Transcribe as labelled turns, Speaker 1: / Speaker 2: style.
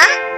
Speaker 1: ん